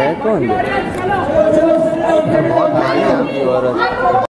है कौन? है